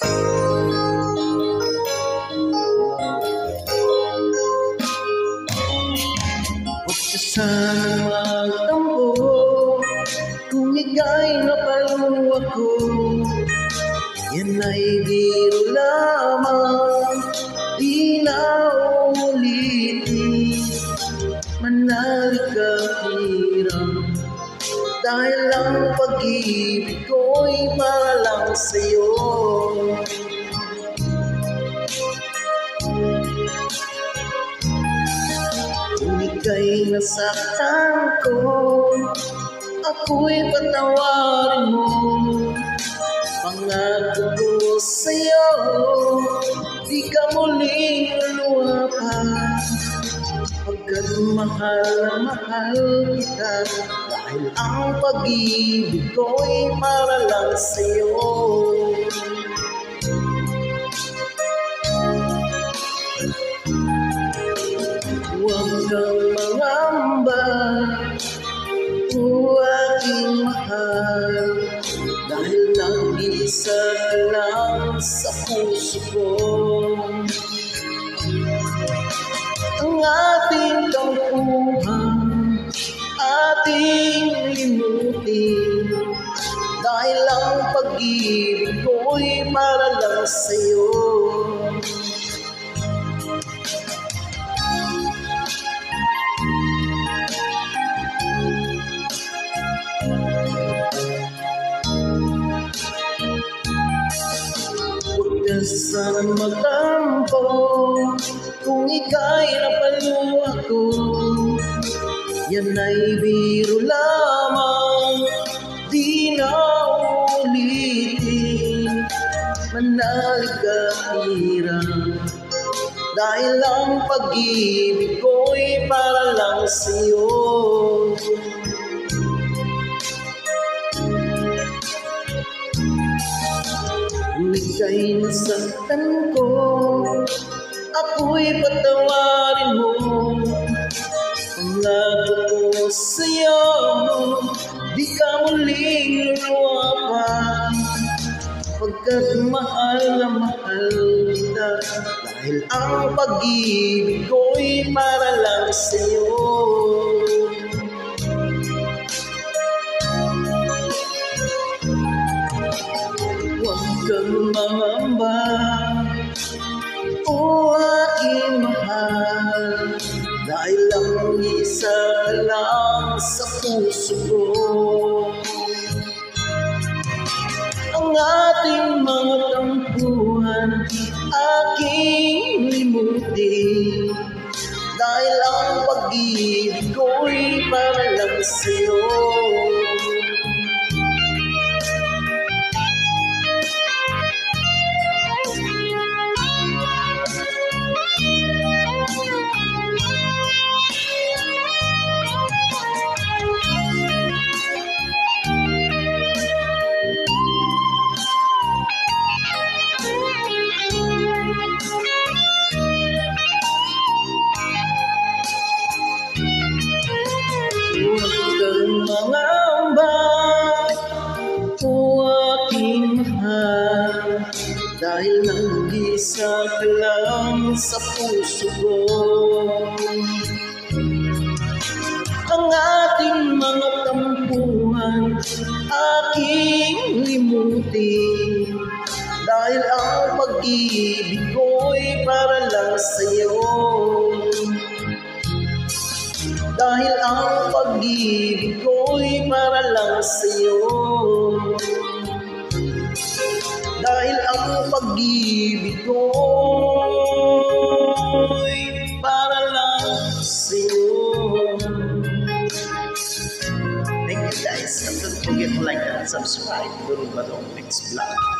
Huwag ka sanang magtampo Kung ika'y napalo ako. Yan ay biro lamang Di na Dahil ang pag-ibig ko'y para lang sa'yo. Kung ika'y nasaktan ko Ako'y patawarin mo Pagkat mahal na mahal kita Dahil ang pag-ibig ko'y para lang sa'yo. Huwag kang mangamba O aking mahal. Dahil nag-isa ka lang sa puso ko Ang ating tampuhan Ating limutin. Dahil ang pag-ibig ko'y para lang sa'yo. Sanang magtampo Kung ika'y napalo ako Yan ay biro lamang Di na ulitin Manalig ka hirap Dahil ang pag-ibig ko'y para lang sa'yo. Ika'y nasaktan ko Ako'y patawarin mo Pangako ko sa'yo. Di ka muling luluwa pa Pagkat mahal na mahal kita Dahil ang pag-ibig ko'y para lang sa'yo. Huwag kang mangamba isa lang sa puso ko. Ang ating mga tampuhan Aking limutin Dahil ang pag-ibig ko'y para lang sa'yo Dahil nag-isa ka lang sa puso ko. Ang ating mga tampuhan Aking limutin. Dahil ang pag-ibig ko'y para lang sa'yo. Dahil ang pag-ibig ko'y para lang sa'yo Dahil ang pag-ibig ko'y para lang sa'yo Thank you guys. Don't forget to like and subscribe. Guru Badong Mix Vlog.